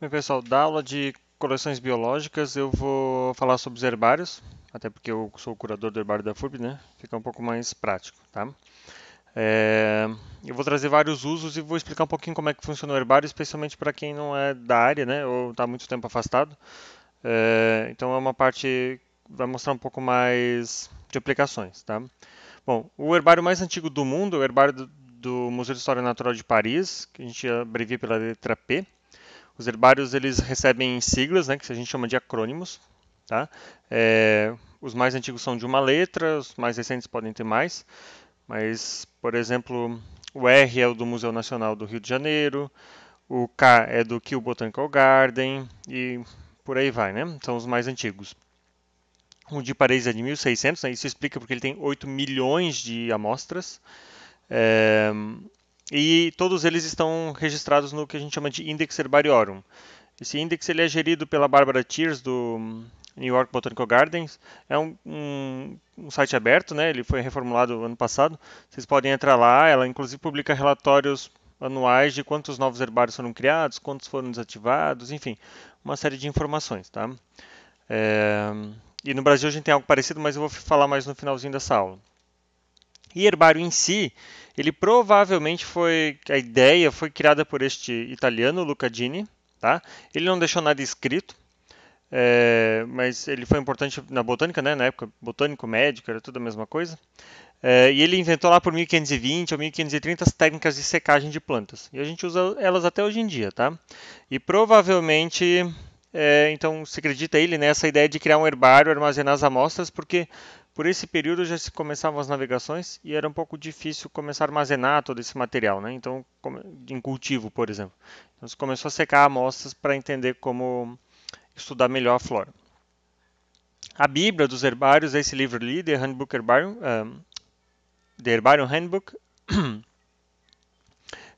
Bem, pessoal, da aula de coleções biológicas eu vou falar sobre os herbários, até porque eu sou o curador do herbário da FURB, né? Fica um pouco mais prático, tá? É, eu vou trazer vários usos e vou explicar um pouquinho como é que funciona o herbário, especialmente para quem não é da área, né? Ou está muito tempo afastado. É, então é uma parte vai mostrar um pouco mais de aplicações, tá? Bom, o herbário mais antigo do mundo é o herbário do, do Museu de História Natural de Paris, que a gente abrevia pela letra P. Os herbários eles recebem siglas, né, que a gente chama de acrônimos. Tá? É, os mais antigos são de uma letra, os mais recentes podem ter mais. Mas, por exemplo, o R é o do Museu Nacional do Rio de Janeiro, o K é do Kew Botanical Garden e por aí vai, né? São os mais antigos. O de Paris é de 1600, né? isso explica porque ele tem 8 milhões de amostras. É, e todos eles estão registrados no que a gente chama de Index Herbariorum. Esse índice ele é gerido pela Barbara Tears do New York Botanical Gardens. É um, um, um, site aberto, né? Ele foi reformulado ano passado. Vocês podem entrar lá. Ela inclusive publica relatórios anuais de quantos novos herbários foram criados, quantos foram desativados, enfim, uma série de informações, tá? É... E no Brasil a gente tem algo parecido, mas eu vou falar mais no finalzinho dessa aula. E herbário em si, ele provavelmente foi a ideia foi criada por este italiano Luca Dini, tá? Ele não deixou nada escrito, é, mas ele foi importante na botânica, né? Na época, botânico, médico, era tudo a mesma coisa. É, e ele inventou lá por 1520 ou 1530 as técnicas de secagem de plantas. E a gente usa elas até hoje em dia, tá? E provavelmente, é, então, se acredita ele nessa ideia de criar um herbário, armazenar as amostras, porque por esse período já se começavam as navegações e era um pouco difícil começar a armazenar todo esse material, né? Então, em cultivo, por exemplo. Então, se começou a secar amostras para entender como estudar melhor a flora. A Bíblia dos herbários é esse livro ali, The Handbook Herbarium, um, The Herbarium Handbook.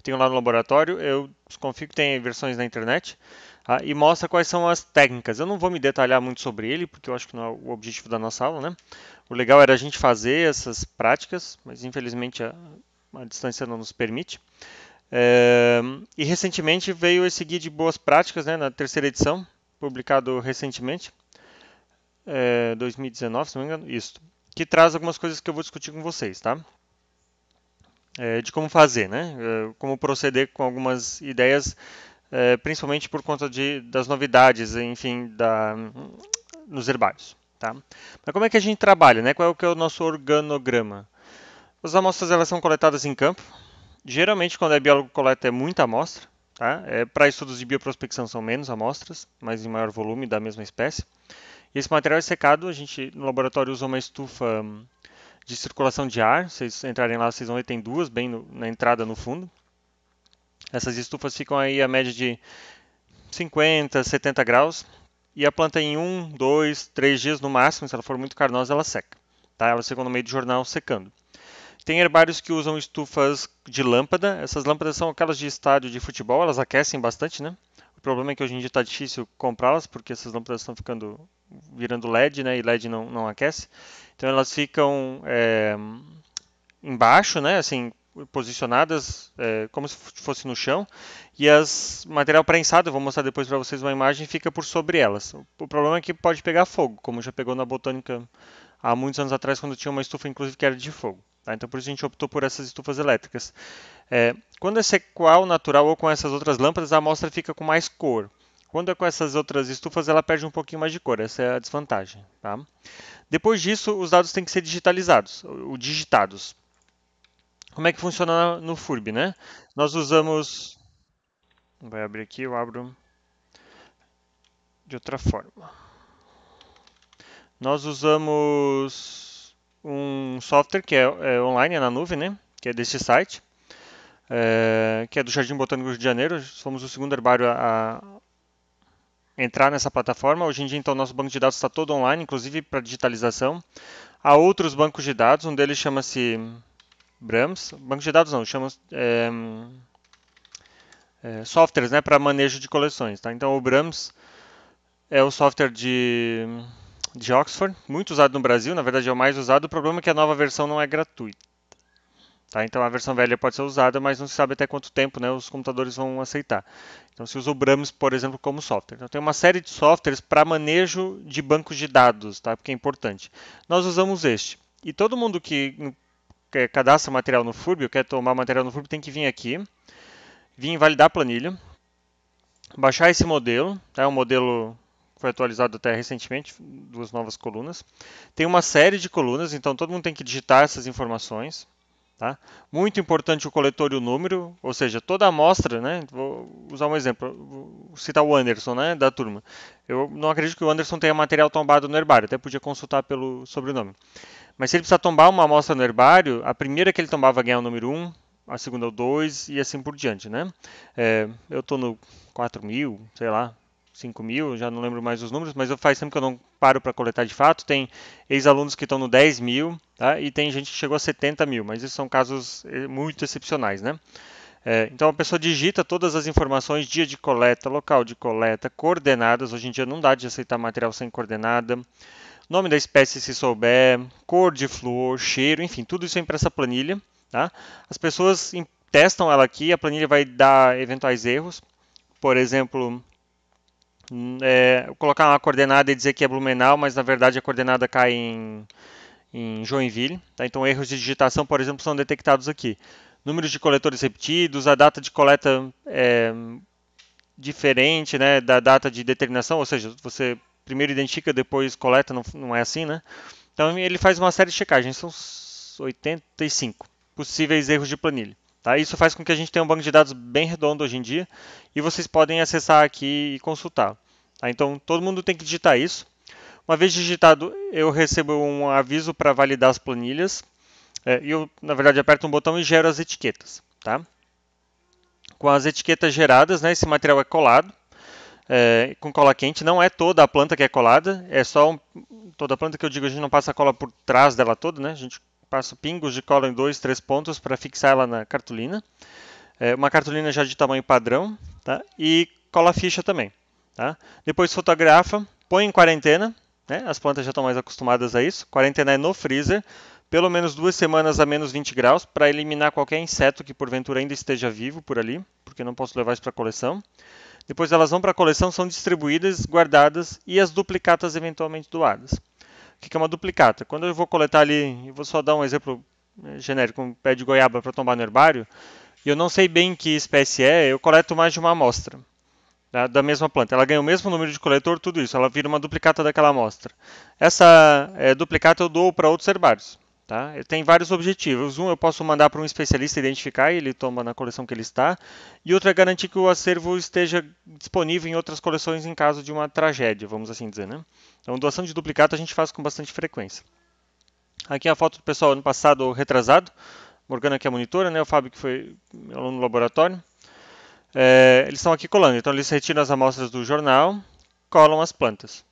Tenho lá no laboratório, eu desconfio que tem versões na internet. Ah, e mostra quais são as técnicas. Eu não vou me detalhar muito sobre ele, porque eu acho que não é o objetivo da nossa aula, né? O legal era a gente fazer essas práticas, mas infelizmente a, a distância não nos permite. É, e recentemente veio esse guia de boas práticas, né, na terceira edição, publicado recentemente, é, 2019, se não me engano, isso, que traz algumas coisas que eu vou discutir com vocês, tá? É, de como fazer, né? Como proceder com algumas ideias principalmente por conta de, das novidades, enfim, da, nos herbários. Tá? Mas como é que a gente trabalha? Né? Qual é o, que é o nosso organograma? As amostras elas são coletadas em campo. Geralmente, quando é biólogo coleta, é muita amostra. Tá? É, Para estudos de bioprospecção são menos amostras, mas em maior volume da mesma espécie. E esse material é secado, a gente no laboratório usa uma estufa hum, de circulação de ar. Vocês entrarem lá, vocês vão ver tem duas bem no, na entrada no fundo. Essas estufas ficam aí a média de 50, 70 graus. E a planta em 1, 2, 3 dias no máximo, se ela for muito carnosa, ela seca. Tá? Elas ficam no meio do jornal secando. Tem herbários que usam estufas de lâmpada. Essas lâmpadas são aquelas de estádio de futebol, elas aquecem bastante, né? O problema é que hoje em dia está difícil comprá-las, porque essas lâmpadas estão ficando virando LED, né? E LED não, não aquece. Então elas ficam é, embaixo, né? Assim, posicionadas é, como se fosse no chão e as material prensado, vou mostrar depois para vocês uma imagem, fica por sobre elas. O problema é que pode pegar fogo, como já pegou na botânica há muitos anos atrás quando tinha uma estufa inclusive que era de fogo. Tá? Então por isso a gente optou por essas estufas elétricas. É, quando é sequal natural ou com essas outras lâmpadas, a amostra fica com mais cor. Quando é com essas outras estufas, ela perde um pouquinho mais de cor. Essa é a desvantagem. Tá? Depois disso, os dados têm que ser digitalizados, ou digitados como é que funciona no FURB, né? Nós usamos... Vai abrir aqui, eu abro de outra forma. Nós usamos um software que é, é online, é na nuvem, né? Que é desse site, é, que é do Jardim Botânico Rio de Janeiro. Somos o segundo herbário a, a entrar nessa plataforma. Hoje em dia, então, nosso banco de dados está todo online, inclusive para digitalização. Há outros bancos de dados, um deles chama-se Brahms, banco de dados não, chama é, é, softwares né, para manejo de coleções. Tá? Então o Brahms é o software de, de Oxford, muito usado no Brasil, na verdade é o mais usado. O problema é que a nova versão não é gratuita. Tá? Então a versão velha pode ser usada, mas não se sabe até quanto tempo né, os computadores vão aceitar. Então se usa o Brahms, por exemplo, como software. Então tem uma série de softwares para manejo de bancos de dados, tá? porque é importante. Nós usamos este. E todo mundo que quer cadastra material no Furb, ou quer tomar material no Furb, tem que vir aqui, vir validar a planilha, baixar esse modelo, tá? é um modelo foi atualizado até recentemente, duas novas colunas. Tem uma série de colunas, então todo mundo tem que digitar essas informações. Tá? Muito importante o coletor e o número, ou seja, toda a amostra, né? vou usar um exemplo, vou citar o Anderson né, da turma. Eu não acredito que o Anderson tenha material tombado no herbário, até podia consultar pelo sobrenome. Mas se ele precisar tombar uma amostra no herbário, a primeira que ele tombava ganhar o número 1, a segunda o 2 e assim por diante. Né? É, eu estou no 4 mil, sei lá, 5 mil, já não lembro mais os números, mas faz tempo que eu não paro para coletar de fato. Tem ex-alunos que estão no 10 mil, tá? e tem gente que chegou a 70 mil, mas esses são casos eh, muito excepcionais. Né? É, então a pessoa digita todas as informações, dia de coleta, local de coleta, coordenadas. Hoje em dia não dá de aceitar material sem coordenada. Nome da espécie se souber, cor de flúor, cheiro, enfim, tudo isso é para essa planilha. Tá? As pessoas testam ela aqui, a planilha vai dar eventuais erros. Por exemplo, é, colocar uma coordenada e dizer que é Blumenau, mas na verdade a coordenada cai em, em Joinville. Tá? Então erros de digitação, por exemplo, são detectados aqui. Números de coletores repetidos, a data de coleta é diferente né, da data de determinação, ou seja, você primeiro identifica, depois coleta, não, não é assim, né? Então ele faz uma série de checagens, são 85 possíveis erros de planilha. Tá? Isso faz com que a gente tenha um banco de dados bem redondo hoje em dia e vocês podem acessar aqui e consultar. Tá? Então todo mundo tem que digitar isso. Uma vez digitado, eu recebo um aviso para validar as planilhas é, eu, na verdade, aperto um botão e gero as etiquetas. Tá? Com as etiquetas geradas, né, esse material é colado é, com cola quente. Não é toda a planta que é colada, é só um, toda a planta que eu digo, a gente não passa a cola por trás dela toda, né? A gente passo pingos de cola em dois, três pontos para fixar ela na cartolina. É uma cartolina já de tamanho padrão, tá? E cola ficha também, tá? Depois fotografa, põe em quarentena, né? As plantas já estão mais acostumadas a isso. Quarentena é no freezer, pelo menos duas semanas a menos 20 graus, para eliminar qualquer inseto que porventura ainda esteja vivo por ali, porque não posso levar isso para coleção. Depois elas vão para a coleção, são distribuídas, guardadas e as duplicatas eventualmente doadas. O que é uma duplicata? Quando eu vou coletar ali, eu vou só dar um exemplo eh, genérico, um pé de goiaba para tombar no herbário, e eu não sei bem que espécie é, eu coleto mais de uma amostra da, mesma planta. Ela ganha o mesmo número de coletor, tudo isso, ela vira uma duplicata daquela amostra. Essa é, duplicata eu dou para outros herbários. Tá? Tem vários objetivos. Um, eu posso mandar para um especialista identificar, ele toma na coleção que ele está. E outro é garantir que o acervo esteja disponível em outras coleções em caso de uma tragédia, vamos assim dizer. Né? Então, doação de duplicata a gente faz com bastante frequência. Aqui é a foto do pessoal ano passado retrasado. Morgana que é a monitora, né? o Fábio que foi aluno no laboratório. É, eles estão aqui colando, então eles retiram as amostras do jornal, colam as plantas.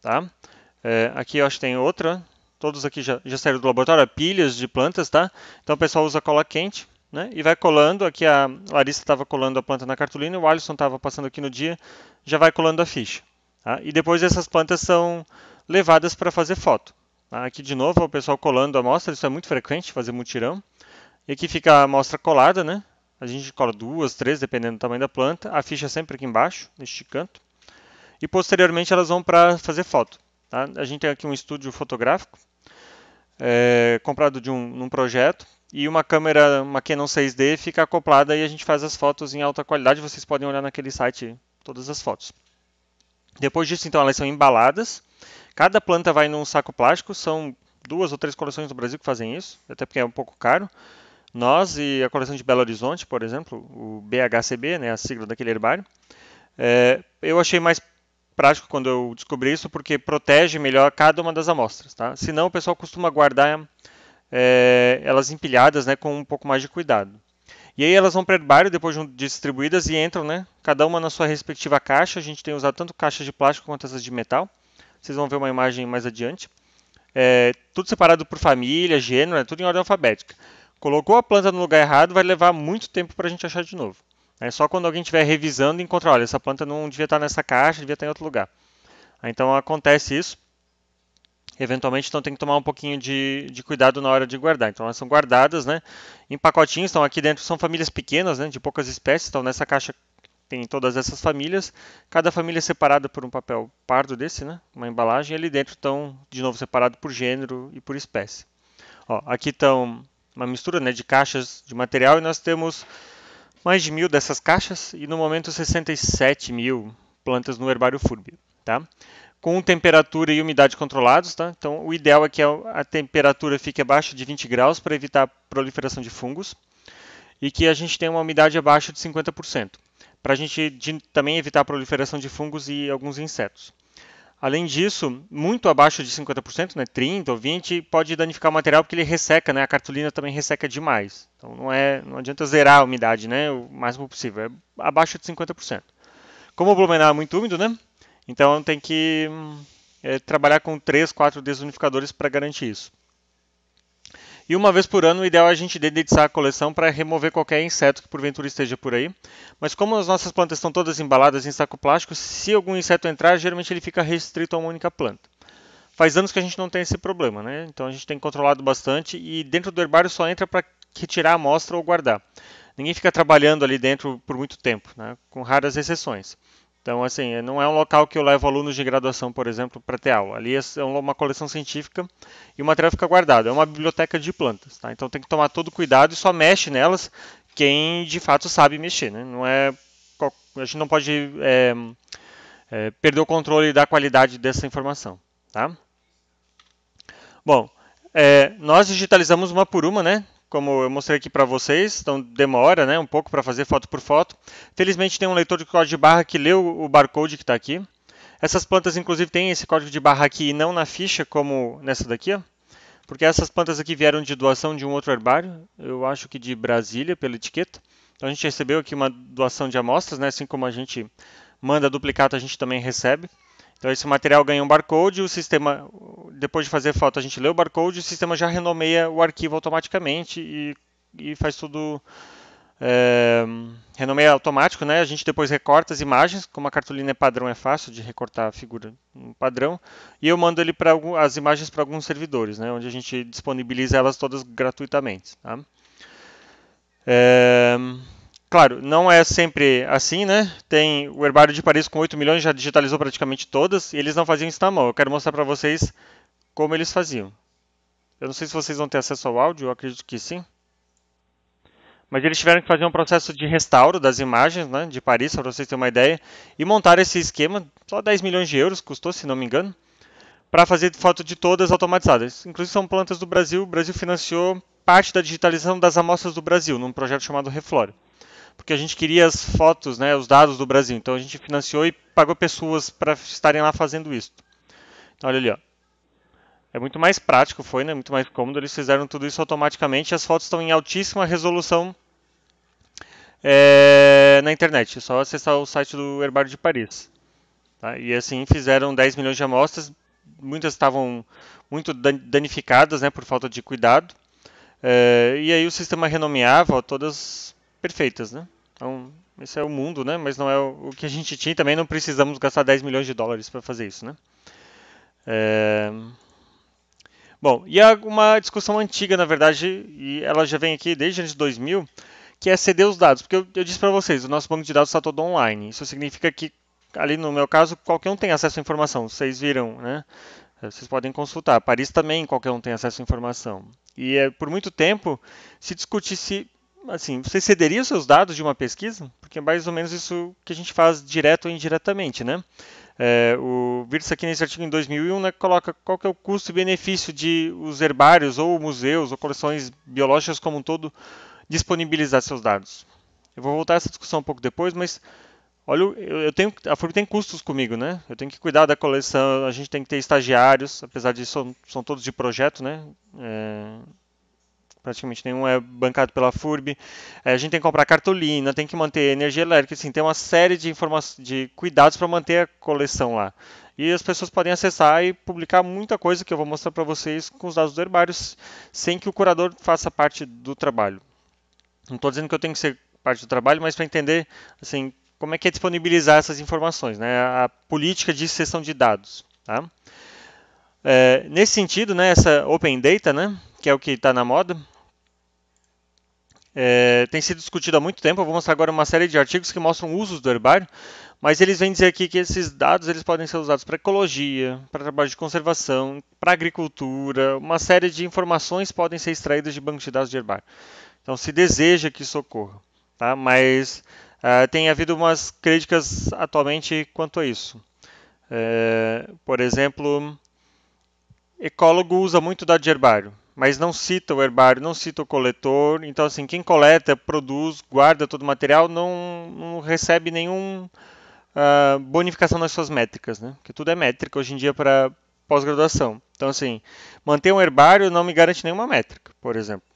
Tá? É, aqui eu acho que tem outra todos aqui já, já saíram do laboratório, pilhas de plantas, tá? Então o pessoal usa cola quente, né? E vai colando, aqui a Larissa estava colando a planta na cartolina, o Alisson estava passando aqui no dia, já vai colando a ficha. Tá? E depois essas plantas são levadas para fazer foto. Tá? Aqui de novo o pessoal colando a amostra, isso é muito frequente, fazer mutirão. E aqui fica a amostra colada, né? A gente cola duas, três, dependendo do tamanho da planta. A ficha sempre aqui embaixo, neste canto. E posteriormente elas vão para fazer foto. Tá? A gente tem aqui um estúdio fotográfico é, comprado de um num projeto e uma câmera, uma Canon 6D fica acoplada e a gente faz as fotos em alta qualidade. Vocês podem olhar naquele site todas as fotos. Depois disso, então, elas são embaladas. Cada planta vai num saco plástico. São duas ou três coleções do Brasil que fazem isso, até porque é um pouco caro. Nós e a coleção de Belo Horizonte, por exemplo, o BHCB, né, a sigla daquele herbário. É, eu achei mais prático quando eu descobri isso, porque protege melhor cada uma das amostras. Tá? Senão o pessoal costuma guardar é, elas empilhadas né, com um pouco mais de cuidado. E aí elas vão para o herbário depois de distribuídas e entram, né, cada uma na sua respectiva caixa. A gente tem usado tanto caixas de plástico quanto essas de metal. Vocês vão ver uma imagem mais adiante. É, tudo separado por família, gênero, é tudo em ordem alfabética. Colocou a planta no lugar errado, vai levar muito tempo para a gente achar de novo. É só quando alguém estiver revisando encontrar, olha, essa planta não devia estar nessa caixa, devia estar em outro lugar. Então acontece isso. Eventualmente, então tem que tomar um pouquinho de, de, cuidado na hora de guardar. Então elas são guardadas, né, em pacotinhos, então aqui dentro são famílias pequenas, né, de poucas espécies, então nessa caixa tem todas essas famílias, cada família é separada por um papel pardo desse, né, uma embalagem, e ali dentro estão, de novo, separado por gênero e por espécie. Ó, aqui estão uma mistura né, de caixas de material e nós temos mais de mil dessas caixas e no momento 67 mil plantas no herbário Furby, tá? Com temperatura e umidade controlados, tá? Então o ideal é que a, temperatura fique abaixo de 20 graus para evitar a proliferação de fungos e que a gente tenha uma umidade abaixo de 50%, para a gente também evitar a proliferação de fungos e alguns insetos. Além disso, muito abaixo de 50%, né, 30 ou 20, pode danificar o material porque ele resseca, né? A cartolina também resseca demais. Então não é, não adianta zerar a umidade, né, o máximo possível, é abaixo de 50%. Como o Blumenau é muito úmido, né? Então tem que é, trabalhar com 3, 4 desunificadores para garantir isso. E uma vez por ano, o ideal é a gente dedetizar a coleção para remover qualquer inseto que porventura esteja por aí. Mas como as nossas plantas estão todas embaladas em saco plástico, se algum inseto entrar, geralmente ele fica restrito a uma única planta. Faz anos que a gente não tem esse problema, né? Então a gente tem controlado bastante e dentro do herbário só entra para retirar a amostra ou guardar. Ninguém fica trabalhando ali dentro por muito tempo, né? com raras exceções. Então, assim, não é um local que eu levo alunos de graduação, por exemplo, para ter aula. Ali é uma coleção científica e o material fica guardado. É uma biblioteca de plantas, tá? Então tem que tomar todo cuidado e só mexe nelas quem de fato sabe mexer, né? Não é, a gente não pode é, é, perder o controle da qualidade dessa informação, tá? Bom, é, nós digitalizamos uma por uma, né? Como eu mostrei aqui para vocês, então demora né, um pouco para fazer foto por foto. Felizmente tem um leitor de código de barra que leu o barcode que está aqui. Essas plantas, inclusive, têm esse código de barra aqui e não na ficha, como nessa daqui, ó, porque essas plantas aqui vieram de doação de um outro herbário, eu acho que de Brasília, pela etiqueta. Então a gente recebeu aqui uma doação de amostras, né, assim como a gente manda duplicado, a gente também recebe. Então esse material ganha um barcode, o sistema, depois de fazer foto, a gente lê o barcode, o sistema já renomeia o arquivo automaticamente e, e faz tudo é, renomeia automático, né? A gente depois recorta as imagens, como a cartolina é padrão, é fácil de recortar a figura padrão, e eu mando ele para as imagens para alguns servidores, né? Onde a gente disponibiliza elas todas gratuitamente. Tá? É, Claro, não é sempre assim, né? Tem o Herbário de Paris com 8 milhões, já digitalizou praticamente todas, e eles não faziam isso na mão. Eu quero mostrar para vocês como eles faziam. Eu não sei se vocês vão ter acesso ao áudio, eu acredito que sim. Mas eles tiveram que fazer um processo de restauro das imagens né, de Paris, para vocês terem uma ideia, e montar esse esquema, só 10 milhões de euros custou, se não me engano, para fazer foto de todas automatizadas. Inclusive são plantas do Brasil, o Brasil financiou parte da digitalização das amostras do Brasil, num projeto chamado Reflore porque a gente queria as fotos, né, os dados do Brasil. Então a gente financiou e pagou pessoas para estarem lá fazendo isso. Então, olha ali, ó. É muito mais prático, foi, né? Muito mais cômodo. Eles fizeram tudo isso automaticamente. As fotos estão em altíssima resolução é, na internet. É só acessar o site do Herbário de Paris. Tá? E assim fizeram 10 milhões de amostras. Muitas estavam muito danificadas, né, por falta de cuidado. É, e aí o sistema renomeava todas perfeitas, né? Então, esse é o mundo, né? Mas não é o que a gente tinha. Também não precisamos gastar 10 milhões de dólares para fazer isso, né? É... Bom, e há uma discussão antiga, na verdade, e ela já vem aqui desde antes de 2000, que é ceder os dados. Porque eu, eu disse para vocês, o nosso banco de dados está todo online. Isso significa que, ali no meu caso, qualquer um tem acesso à informação. Vocês viram, né? Vocês podem consultar. Paris também, qualquer um tem acesso à informação. E é, por muito tempo se discute se assim, você cederia os seus dados de uma pesquisa? Porque é mais ou menos isso que a gente faz direto ou indiretamente, né? É, o Virtus aqui nesse artigo em 2001 né, coloca qual que é o custo e benefício de os herbários ou museus ou coleções biológicas como um todo disponibilizar seus dados. Eu vou voltar a essa discussão um pouco depois, mas olha, eu tenho, a FURB tem custos comigo, né? Eu tenho que cuidar da coleção, a gente tem que ter estagiários, apesar de são, são todos de projeto, né? É, praticamente nenhum é bancado pela FURB. É, a gente tem que comprar cartolina, tem que manter energia elétrica, assim, tem uma série de informações, de cuidados para manter a coleção lá. E as pessoas podem acessar e publicar muita coisa que eu vou mostrar para vocês com os dados do herbários, sem que o curador faça parte do trabalho. Não estou dizendo que eu tenho que ser parte do trabalho, mas para entender assim, como é que é disponibilizar essas informações, né? a política de cessão de dados. Tá? é, nesse sentido, né, essa Open Data, né, que é o que está na moda, é, tem sido discutido há muito tempo. Eu vou mostrar agora uma série de artigos que mostram usos do herbário, mas eles vêm dizer aqui que esses dados eles podem ser usados para ecologia, para trabalho de conservação, para agricultura, uma série de informações podem ser extraídas de bancos de dados de herbário. Então, se deseja que isso ocorra, tá? Mas uh, tem havido umas críticas atualmente quanto a isso. É, por exemplo, ecólogo usa muito dado de herbário, mas não cita o herbário, não cita o coletor. Então, assim, quem coleta, produz, guarda todo o material não, não recebe nenhum uh, bonificação nas suas métricas, né? Porque tudo é métrica hoje em dia para pós-graduação. Então, assim, manter um herbário não me garante nenhuma métrica, por exemplo.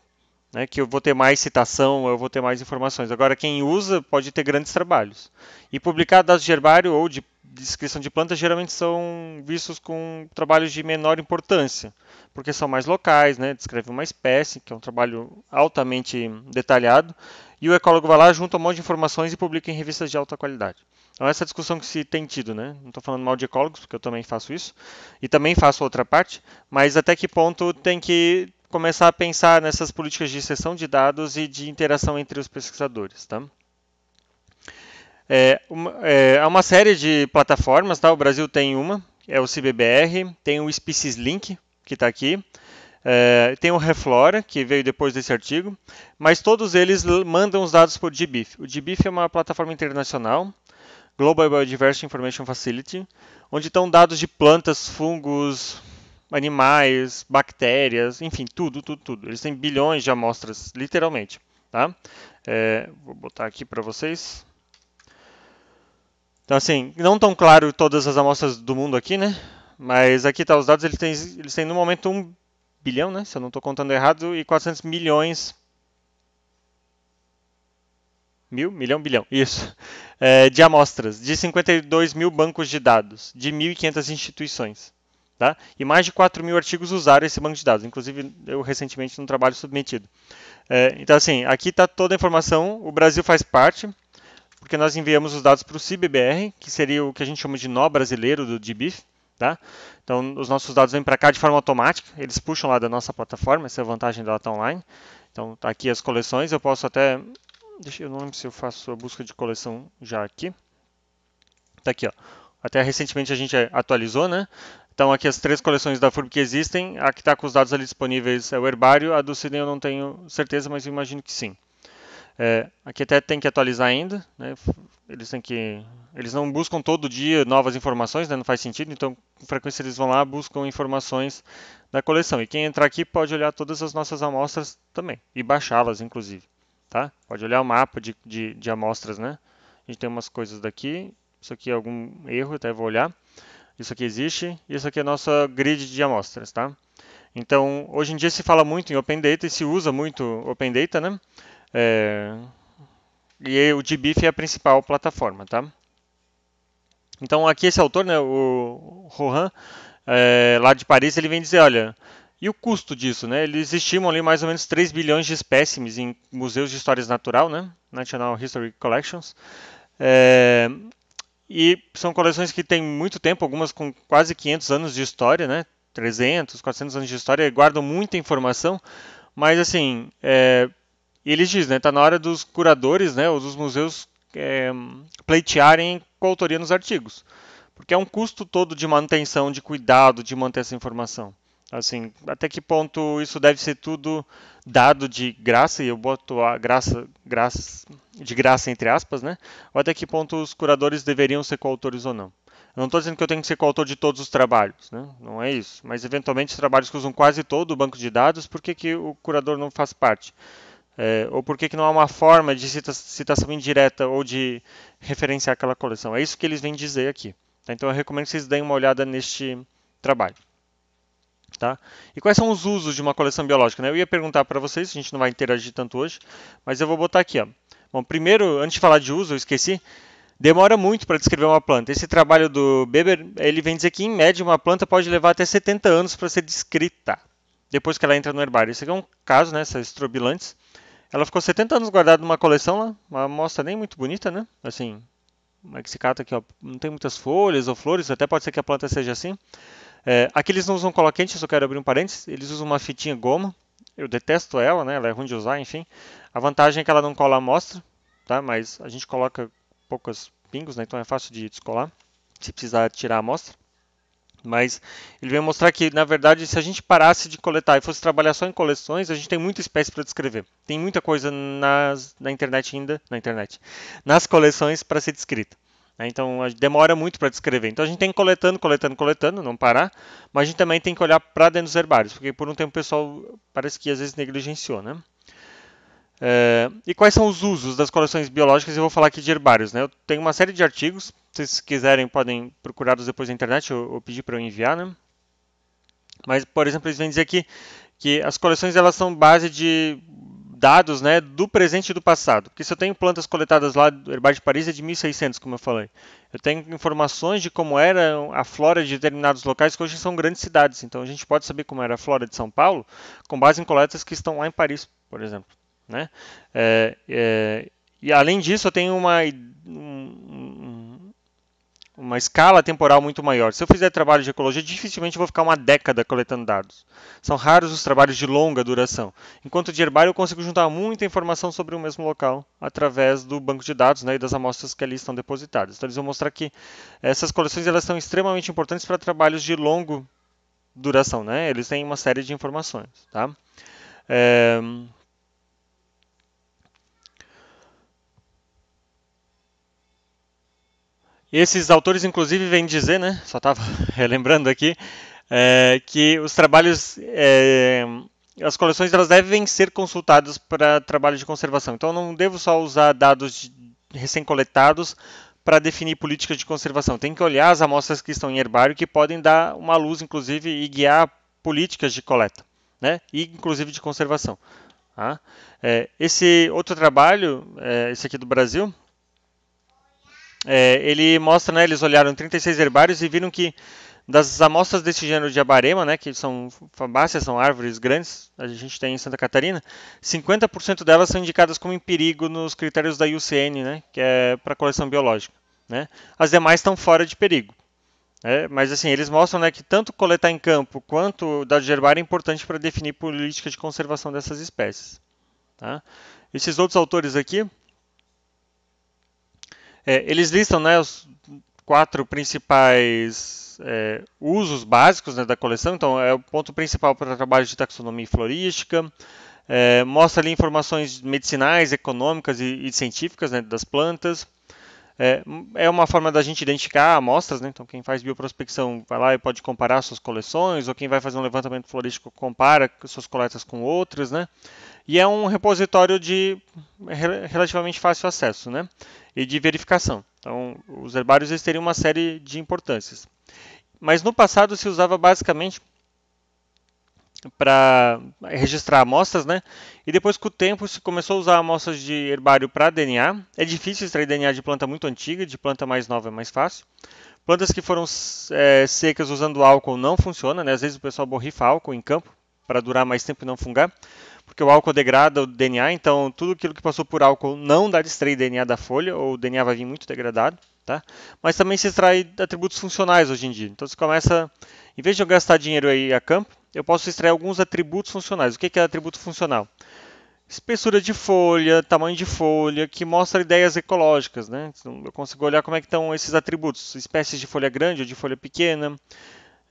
Né, que eu vou ter mais citação, eu vou ter mais informações. Agora, quem usa pode ter grandes trabalhos. E publicar dados de herbário ou de descrição de plantas geralmente são vistos com trabalhos de menor importância, porque são mais locais, né? descreve uma espécie, que é um trabalho altamente detalhado, e o ecólogo vai lá, junta um monte de informações e publica em revistas de alta qualidade. Então essa é discussão que se tem tido, né? Não estou falando mal de ecólogos, porque eu também faço isso, e também faço outra parte, mas até que ponto tem que começar a pensar nessas políticas de exceção de dados e de interação entre os pesquisadores, tá? É uma, é uma série de plataformas, tá? O Brasil tem uma, é o CBBR, tem o Species Link, que está aqui, é, tem o Reflora, que veio depois desse artigo, mas todos eles mandam os dados por GBIF. O GBIF é uma plataforma internacional, Global Biodiversity Information Facility, onde estão dados de plantas, fungos, animais, bactérias, enfim, tudo, tudo, tudo. Eles têm bilhões de amostras, literalmente. Tá? É, vou botar aqui para vocês. Então, assim, não tão claro todas as amostras do mundo aqui, né? Mas aqui tá os dados, eles têm, eles têm no momento 1 bilhão, né? Se eu não estou contando errado, e 400 milhões. Mil? Milhão, bilhão. Isso. É, de amostras, de 52 mil bancos de dados, de 1.500 instituições. Tá? E mais de 4 mil artigos usaram esse banco de dados, inclusive eu recentemente num trabalho submetido. É, então, assim, aqui está toda a informação, o Brasil faz parte, porque nós enviamos os dados para o CIBBR, que seria o que a gente chama de nó brasileiro do GBIF. Tá? Então, os nossos dados vêm para cá de forma automática, eles puxam lá da nossa plataforma, essa é a vantagem da Data Online. Então, tá aqui as coleções, eu posso até... Deixa, eu não lembro se eu faço a busca de coleção já aqui. Está aqui, ó. Até recentemente a gente atualizou, né? Então, aqui as três coleções da FURB que existem. A que está com os dados ali disponíveis é o herbário. A do Ciden eu não tenho certeza, mas imagino que sim. É, aqui até tem que atualizar ainda, né? eles têm que, eles não buscam todo dia novas informações, né? não faz sentido, então com frequência eles vão lá buscam informações da coleção. E quem entrar aqui pode olhar todas as nossas amostras também e baixá-las, inclusive, tá? Pode olhar o mapa de, de, de amostras, né? A gente tem umas coisas daqui, isso aqui é algum erro, até vou olhar. Isso aqui existe, isso aqui é a nossa grid de amostras, tá? Então, hoje em dia se fala muito em Open Data e se usa muito Open Data, né? É, e o GBIF é a principal plataforma, tá? Então aqui esse autor, né, o Rohan, é, lá de Paris, ele vem dizer, olha, e o custo disso, né? Eles estimam ali mais ou menos 3 bilhões de espécimes em museus de história natural, né? National History Collections. É, e são coleções que têm muito tempo, algumas com quase 500 anos de história, né? 300, 400 anos de história, guardam muita informação, mas assim, é, e eles dizem, né, tá na hora dos curadores, né, ou dos museus é, pleitearem coautoria nos artigos, porque é um custo todo de manutenção, de cuidado, de manter essa informação. Assim, até que ponto isso deve ser tudo dado de graça, e eu boto a graça, graça de graça entre aspas, né? Ou até que ponto os curadores deveriam ser coautores ou não. Eu não estou dizendo que eu tenho que ser coautor de todos os trabalhos, né? não é isso. Mas, eventualmente, trabalhos que usam quase todo o banco de dados, por que, que o curador não faz parte? É, ou por que, que não há uma forma de cita citação indireta ou de referenciar aquela coleção? É isso que eles vêm dizer aqui. Tá? Então eu recomendo que vocês deem uma olhada neste trabalho. Tá? E quais são os usos de uma coleção biológica? Né? Eu ia perguntar para vocês, a gente não vai interagir tanto hoje, mas eu vou botar aqui. Ó. Bom, primeiro, antes de falar de uso, eu esqueci, demora muito para descrever uma planta. Esse trabalho do Beber, ele vem dizer que, em média, uma planta pode levar até 70 anos para ser descrita, depois que ela entra no herbário. Esse aqui é um caso, né, essas estrobilantes, ela ficou 70 anos guardada numa coleção lá, uma amostra nem muito bonita, né? Assim, uma é cata aqui, ó, não tem muitas folhas ou flores, até pode ser que a planta seja assim. É, aqui eles não usam cola quente, eu só quero abrir um parênteses, eles usam uma fitinha goma, eu detesto ela, né? ela é ruim de usar, enfim. A vantagem é que ela não cola a amostra, tá? mas a gente coloca poucos pingos, né? então é fácil de descolar, se precisar tirar a amostra. Mas ele vem mostrar que, na verdade, se a gente parasse de coletar e fosse trabalhar só em coleções, a gente tem muita espécie para descrever. Tem muita coisa nas, na internet ainda, na internet, nas coleções para ser descrita. Né? Então demora muito para descrever. Então a gente tem que coletando, coletando, coletando, não parar. Mas a gente também tem que olhar para dentro dos herbários, porque por um tempo o pessoal parece que às vezes negligenciou, né? É, e quais são os usos das coleções biológicas? Eu vou falar aqui de herbários. Né? Eu tenho uma série de artigos, se vocês quiserem podem procurá-los depois na internet ou, ou pedir para eu enviar. Né? Mas, por exemplo, eles vêm dizer aqui que as coleções elas são base de dados né, do presente e do passado. Porque se eu tenho plantas coletadas lá do Herbário de Paris é de 1600, como eu falei. Eu tenho informações de como era a flora de determinados locais que hoje são grandes cidades. Então a gente pode saber como era a flora de São Paulo com base em coletas que estão lá em Paris, por exemplo. Né? É, é, e além disso, eu tenho uma, um, uma escala temporal muito maior. Se eu fizer trabalho de ecologia, dificilmente vou ficar uma década coletando dados. São raros os trabalhos de longa duração. Enquanto de herbário, eu consigo juntar muita informação sobre o mesmo local através do banco de dados né, e das amostras que ali estão depositadas. Então, eles vão mostrar que essas coleções elas são extremamente importantes para trabalhos de longo duração. Né? Eles têm uma série de informações. Tá? É, Esses autores, inclusive, vêm dizer, né, só estava relembrando aqui, é, que os trabalhos, é, as coleções, elas devem ser consultadas para trabalho de conservação. Então, não devo só usar dados recém-coletados para definir políticas de conservação. Tem que olhar as amostras que estão em herbário, que podem dar uma luz, inclusive, e guiar políticas de coleta, né, e inclusive de conservação. Tá? É, esse outro trabalho, é, esse aqui do Brasil, é, ele mostra, né, eles olharam 36 herbários e viram que das amostras desse gênero de abarema, né, que são fabáceas, são árvores grandes, a gente tem em Santa Catarina, 50% delas são indicadas como em perigo nos critérios da IUCN, né, que é para coleção biológica. Né? As demais estão fora de perigo. Né? Mas assim, eles mostram né, que tanto coletar em campo quanto dados de herbário é importante para definir política de conservação dessas espécies. Tá? Esses outros autores aqui, é, eles listam né, os quatro principais é, usos básicos né, da coleção. Então, é o ponto principal para trabalho de taxonomia florística. É, mostra ali informações medicinais, econômicas e, e científicas né, das plantas. É, é, uma forma da gente identificar amostras, né? então quem faz bioprospecção vai lá e pode comparar suas coleções, ou quem vai fazer um levantamento florístico compara suas coletas com outras, né? E é um repositório de relativamente fácil acesso, né? E de verificação. Então, os herbários eles teriam uma série de importâncias. Mas no passado se usava basicamente para registrar amostras, né? E depois com o tempo se começou a usar amostras de herbário para DNA. É difícil extrair DNA de planta muito antiga, de planta mais nova é mais fácil. Plantas que foram é, secas usando álcool não funciona, né? Às vezes o pessoal borrifa álcool em campo para durar mais tempo e não fungar porque o álcool degrada o DNA, então tudo aquilo que passou por álcool não dá de extrair DNA da folha, ou o DNA vai vir muito degradado, tá? Mas também se extrai atributos funcionais hoje em dia. Então você começa, em vez de gastar dinheiro aí a campo, eu posso extrair alguns atributos funcionais. O que é atributo funcional? Espessura de folha, tamanho de folha, que mostra ideias ecológicas, né? Então, eu consigo olhar como é que estão esses atributos, espécies de folha grande ou de folha pequena,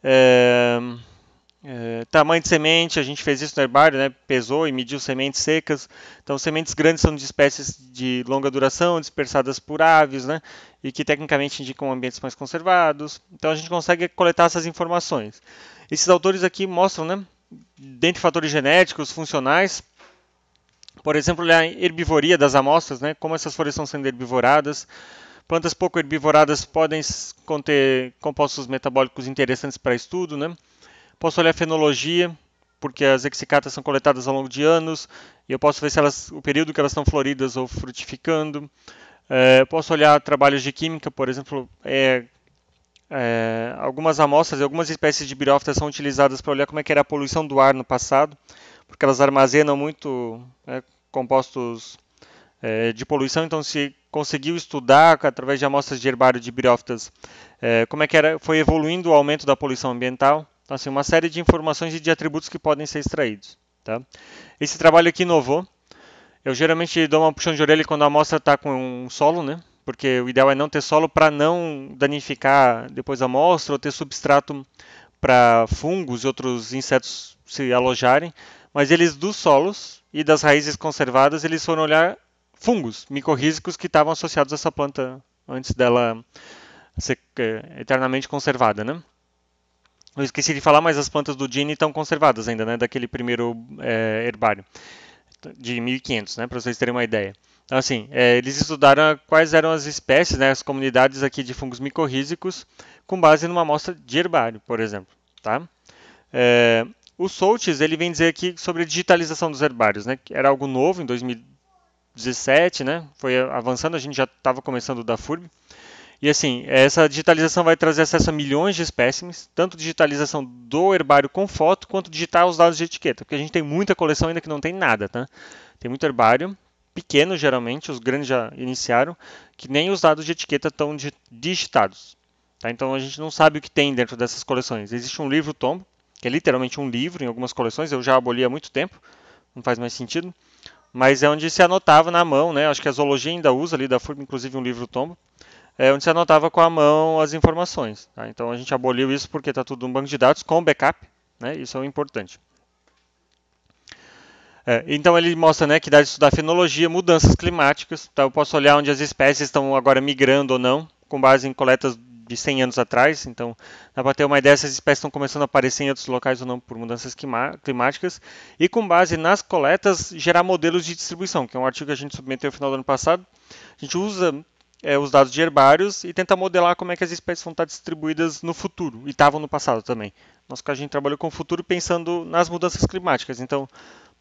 é é, tamanho de semente, a gente fez isso no herbário, né? pesou e mediu sementes secas. Então, sementes grandes são de espécies de longa duração, dispersadas por aves, né? e que tecnicamente indicam ambientes mais conservados. Então, a gente consegue coletar essas informações. Esses autores aqui mostram, né? dentre fatores genéticos, funcionais, por exemplo, a herbivoria das amostras, né? como essas folhas estão sendo herbivoradas. Plantas pouco herbivoradas podem conter compostos metabólicos interessantes para estudo, né? Posso olhar a fenologia, porque as exicatas são coletadas ao longo de anos, e eu posso ver se elas, o período que elas estão floridas ou frutificando. É, posso olhar trabalhos de química, por exemplo, é, é, algumas amostras algumas espécies de birófitas são utilizadas para olhar como é que era a poluição do ar no passado, porque elas armazenam muito né, compostos é, de poluição, então se conseguiu estudar através de amostras de herbário de briófitas é, como é que era, foi evoluindo o aumento da poluição ambiental. Então, assim, uma série de informações e de atributos que podem ser extraídos. Tá? Esse trabalho aqui inovou. Eu geralmente dou uma puxão de orelha quando a amostra está com um solo, né? Porque o ideal é não ter solo para não danificar depois a amostra ou ter substrato para fungos e outros insetos se alojarem. Mas eles dos solos e das raízes conservadas, eles foram olhar fungos micorrízicos que estavam associados a essa planta antes dela ser é, eternamente conservada, né? Eu esqueci de falar, mas as plantas do Gini estão conservadas ainda, né? Daquele primeiro é, herbário de 1500, né? Para vocês terem uma ideia. Então, assim, é, eles estudaram quais eram as espécies, né? As comunidades aqui de fungos micorrízicos com base numa amostra de herbário, por exemplo, tá? É, o Soltis, ele vem dizer aqui sobre a digitalização dos herbários, né? Que era algo novo em 2000 17, né? Foi avançando, a gente já estava começando da FURB. E assim, essa digitalização vai trazer acesso a milhões de espécimes, tanto digitalização do herbário com foto, quanto digitar os dados de etiqueta, porque a gente tem muita coleção ainda que não tem nada, tá? Tem muito herbário, pequeno geralmente, os grandes já iniciaram, que nem os dados de etiqueta estão digitados. Tá? Então a gente não sabe o que tem dentro dessas coleções. Existe um livro tombo, que é literalmente um livro em algumas coleções, eu já aboli há muito tempo, não faz mais sentido mas é onde se anotava na mão, né? Acho que a zoologia ainda usa ali da FURB, inclusive um livro tombo, é onde se anotava com a mão as informações. Tá? Então a gente aboliu isso porque está tudo no banco de dados com backup, né? Isso é importante. É, então ele mostra né, que dá de estudar fenologia, mudanças climáticas. Tá? Eu posso olhar onde as espécies estão agora migrando ou não, com base em coletas de 100 anos atrás. Então, dá para ter uma ideia se as espécies estão começando a aparecer em outros locais ou não por mudanças climáticas. E com base nas coletas, gerar modelos de distribuição, que é um artigo que a gente submeteu no final do ano passado. A gente usa é, os dados de herbários e tenta modelar como é que as espécies vão estar distribuídas no futuro, e estavam no passado também. Nosso caso, a gente trabalhou com o futuro pensando nas mudanças climáticas. Então,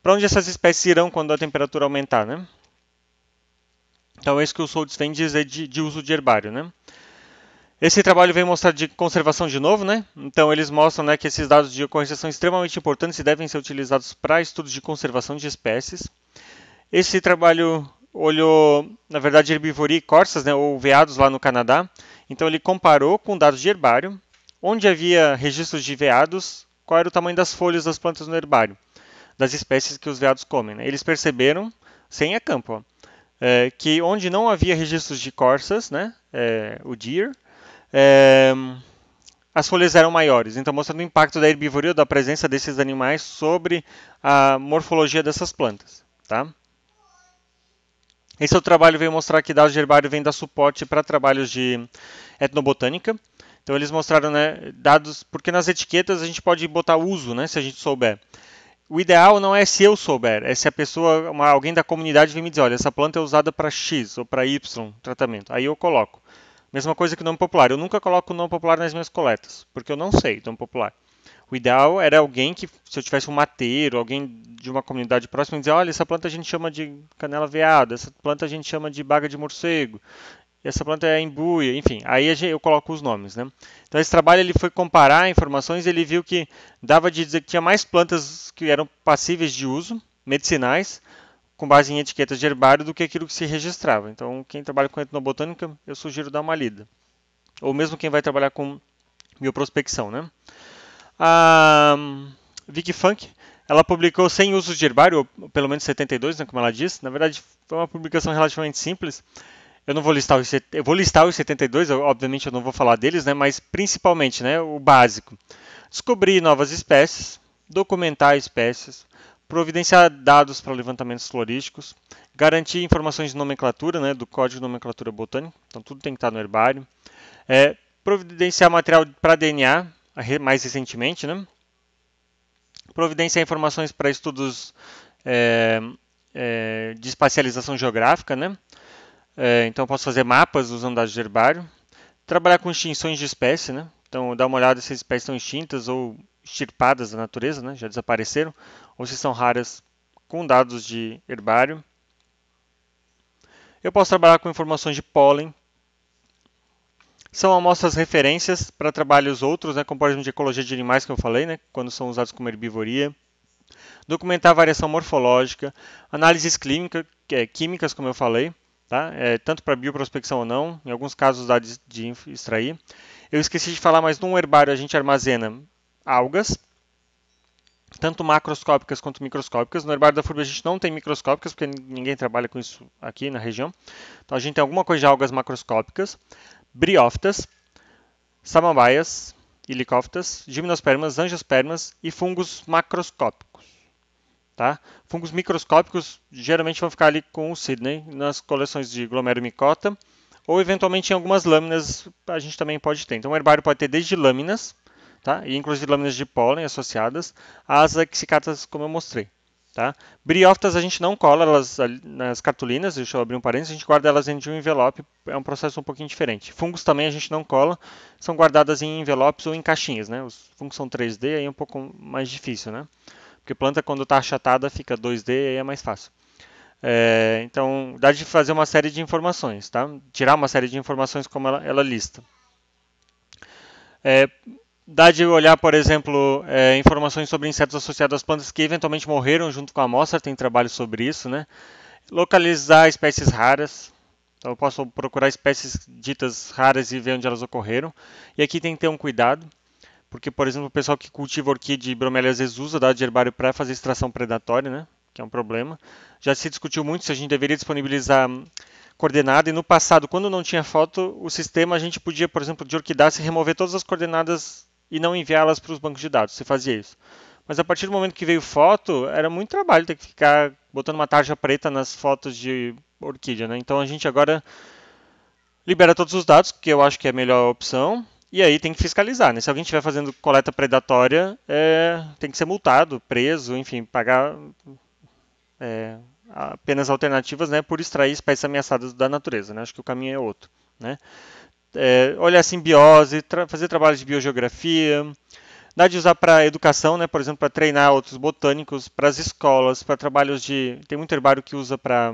para onde essas espécies irão quando a temperatura aumentar, né? Então, é isso que o Soltz vem dizer de, de uso de herbário, né? Esse trabalho vem mostrar de conservação de novo, né? Então eles mostram né, que esses dados de ocorrência são extremamente importantes e devem ser utilizados para estudos de conservação de espécies. Esse trabalho olhou, na verdade, herbivoria e corças, né, ou veados lá no Canadá. Então ele comparou com dados de herbário, onde havia registros de veados, qual era o tamanho das folhas das plantas no herbário, das espécies que os veados comem. Né? Eles perceberam, sem a campo, ó, é, que onde não havia registros de corças, né, é, o deer, é, as folhas eram maiores, então mostrando o impacto da herbivoria ou da presença desses animais sobre a morfologia dessas plantas. Tá? Esse é o trabalho veio mostrar que dados de herbário vêm dar suporte para trabalhos de etnobotânica. Então eles mostraram né, dados, porque nas etiquetas a gente pode botar uso, né, se a gente souber. O ideal não é se eu souber, é se a pessoa, uma, alguém da comunidade vem me dizer, olha, essa planta é usada para X ou para Y tratamento. Aí eu coloco. Mesma coisa que o nome popular. Eu nunca coloco o nome popular nas minhas coletas, porque eu não sei nome popular. O ideal era alguém que, se eu tivesse um mateiro, alguém de uma comunidade próxima, dizer, olha, essa planta a gente chama de canela veada, essa planta a gente chama de baga de morcego, essa planta é embuia, enfim, aí eu coloco os nomes, né? Então esse trabalho ele foi comparar informações ele viu que dava de dizer que tinha mais plantas que eram passíveis de uso, medicinais, com base em etiquetas de herbário do que aquilo que se registrava. Então, quem trabalha com etnobotânica, eu sugiro dar uma lida. Ou mesmo quem vai trabalhar com bioprospecção, né? A Vicky Funk, ela publicou 100 usos de herbário, ou pelo menos 72, né, como ela disse. Na verdade, foi uma publicação relativamente simples. Eu não vou listar os, eu vou listar os 72, eu, obviamente eu não vou falar deles, né, mas principalmente, né, o básico. Descobrir novas espécies, documentar espécies, providenciar dados para levantamentos florísticos, garantir informações de nomenclatura, né, do código de nomenclatura botânica, então tudo tem que estar no herbário, é, providenciar material para DNA, mais recentemente, né, providenciar informações para estudos é, é, de espacialização geográfica, né, é, então posso fazer mapas usando dados de herbário, trabalhar com extinções de espécie, né, então dar uma olhada se as espécies estão extintas ou extirpadas da natureza, né, já desapareceram, ou se são raras com dados de herbário. Eu posso trabalhar com informações de pólen. São amostras referências para trabalhos outros, né, como por exemplo de ecologia de animais que eu falei, né, quando são usados como herbivoria. documentar variação morfológica, análises clínica, é, químicas, como eu falei, tá? É, tanto para bioprospecção ou não, em alguns casos dá de, de extrair. Eu esqueci de falar, mas num herbário a gente armazena algas, tanto macroscópicas quanto microscópicas. No herbário da FURB a gente não tem microscópicas, porque ninguém trabalha com isso aqui na região. Então a gente tem alguma coisa de algas macroscópicas, briófitas, samambaias, helicófitas, gimnospermas, angiospermas e fungos macroscópicos. Tá? Fungos microscópicos geralmente vão ficar ali com o Sidney nas coleções de glomeromicota ou eventualmente em algumas lâminas a gente também pode ter. Então o herbário pode ter desde lâminas, tá? e inclusive lâminas de pólen associadas, às exicatas como eu mostrei. Tá? Briófitas a gente não cola elas nas cartolinas, deixa eu abrir um parênteses, a gente guarda elas dentro de um envelope, é um processo um pouquinho diferente. Fungos também a gente não cola, são guardadas em envelopes ou em caixinhas, né? Os fungos são 3D, aí é um pouco mais difícil, né? Porque planta quando está achatada fica 2D, aí é mais fácil. É, então, dá de fazer uma série de informações, tá? Tirar uma série de informações como ela, ela lista. É, Dá de olhar, por exemplo, é, informações sobre insetos associados às plantas que eventualmente morreram junto com a amostra, tem trabalho sobre isso, né? Localizar espécies raras, então eu posso procurar espécies ditas raras e ver onde elas ocorreram. E aqui tem que ter um cuidado, porque, por exemplo, o pessoal que cultiva orquídea e bromélia às vezes usa dado de herbário para fazer extração predatória, né? Que é um problema. Já se discutiu muito se a gente deveria disponibilizar coordenada e no passado, quando não tinha foto, o sistema a gente podia, por exemplo, de orquidácea remover todas as coordenadas e não enviá-las para os bancos de dados. Você fazia isso. Mas a partir do momento que veio foto, era muito trabalho ter que ficar botando uma tarja preta nas fotos de orquídea. Né? Então a gente agora libera todos os dados, que eu acho que é a melhor opção. E aí tem que fiscalizar. Né? Se alguém estiver fazendo coleta predatória, é, tem que ser multado, preso, enfim, pagar é, apenas alternativas né, por extrair espécies ameaçadas da natureza. Né? Acho que o caminho é outro. Né? É, olhar simbiose, tra fazer trabalhos de biogeografia, dá de usar para educação, né? por exemplo, para treinar outros botânicos, para as escolas, para trabalhos de. Tem muito herbário que usa para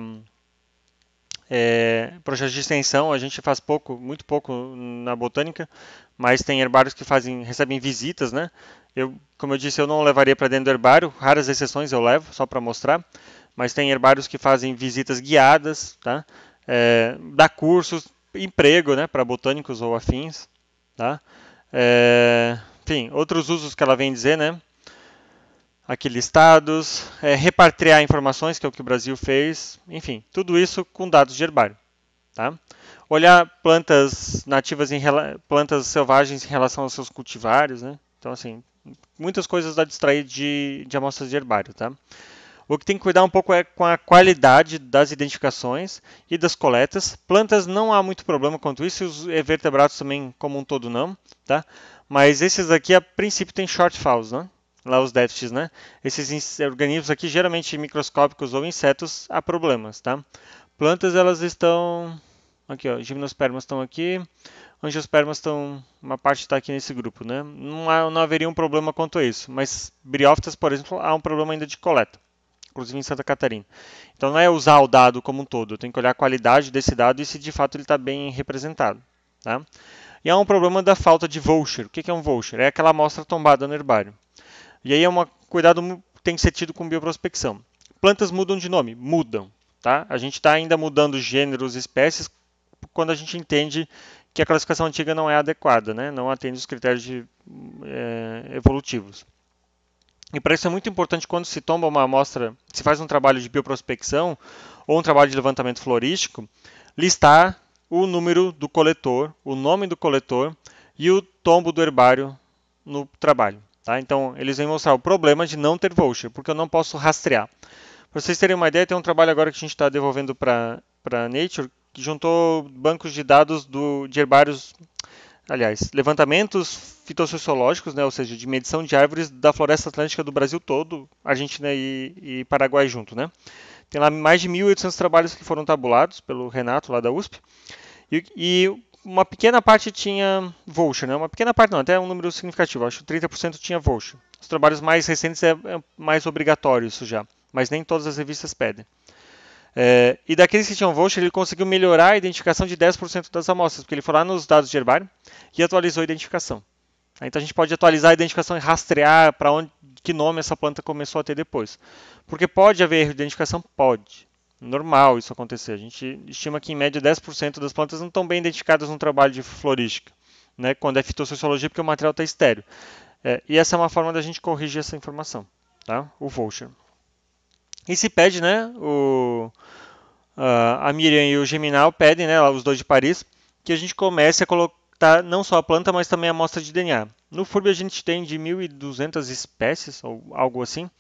é, projetos de extensão, a gente faz pouco, muito pouco na botânica, mas tem herbários que fazem, recebem visitas, né? Eu, como eu disse, eu não levaria para dentro do herbário, raras exceções eu levo, só para mostrar, mas tem herbários que fazem visitas guiadas, tá? É, dá cursos, emprego né, para botânicos ou afins. Tá? É, enfim, outros usos que ela vem dizer, né? Aqui listados, é, repatriar informações, que é o que o Brasil fez, enfim, tudo isso com dados de herbário. Tá? Olhar plantas nativas, em plantas selvagens em relação aos seus cultivares, né? Então, assim, muitas coisas dá de extrair de, de amostras de herbário, tá? O que tem que cuidar um pouco é com a qualidade das identificações e das coletas. Plantas não há muito problema quanto isso, e os vertebrados também como um todo não, tá? Mas esses aqui a princípio tem shortfalls, né? Lá os déficits, né? Esses organismos aqui, geralmente microscópicos ou insetos, há problemas, tá? Plantas elas estão aqui, ó, gimnospermas estão aqui, angiospermas estão, uma parte está aqui nesse grupo, né? Não, há, não haveria um problema quanto a isso, mas briófitas, por exemplo, há um problema ainda de coleta inclusive em Santa Catarina. Então não é usar o dado como um todo, tenho que olhar a qualidade desse dado e se de fato ele está bem representado. Tá? E há um problema da falta de voucher. O que é um voucher? É aquela amostra tombada no herbário. E aí é um cuidado tem que ser tido com bioprospecção. Plantas mudam de nome? Mudam. Tá? A gente está ainda mudando gêneros e espécies quando a gente entende que a classificação antiga não é adequada, né? não atende os critérios de, é, evolutivos. E para isso é muito importante quando se toma uma amostra, se faz um trabalho de bioprospecção ou um trabalho de levantamento florístico, listar o número do coletor, o nome do coletor e o tombo do herbário no trabalho. Tá? Então, eles vêm mostrar o problema de não ter voucher, porque eu não posso rastrear. Para vocês terem uma ideia, tem um trabalho agora que a gente está devolvendo para a Nature, que juntou bancos de dados do, de herbários aliás, levantamentos fitossociológicos, né, ou seja, de medição de árvores da floresta atlântica do Brasil todo, Argentina e, e Paraguai junto, né? Tem lá mais de 1.800 trabalhos que foram tabulados pelo Renato lá da USP e, e uma pequena parte tinha voucher, né? Uma pequena parte não, até um número significativo, acho que 30% tinha voucher. Os trabalhos mais recentes é, é mais obrigatório isso já, mas nem todas as revistas pedem. É, e daqueles que tinham voucher, ele conseguiu melhorar a identificação de 10% das amostras, porque ele foi lá nos dados de herbário e atualizou a identificação. Então a gente pode atualizar a identificação e rastrear para onde que nome essa planta começou a ter depois. Porque pode haver erro de identificação? Pode. Normal isso acontecer. A gente estima que em média 10% das plantas não estão bem identificadas no trabalho de florística, né, quando é fitossociologia, porque o material está estéreo. É, e essa é uma forma da gente corrigir essa informação, tá? o voucher. E se pede, né, o, a Miriam e o Geminal pedem, né, os dois de Paris, que a gente comece a colocar não só a planta, mas também a amostra de DNA. No FURB a gente tem de 1.200 espécies, ou algo assim,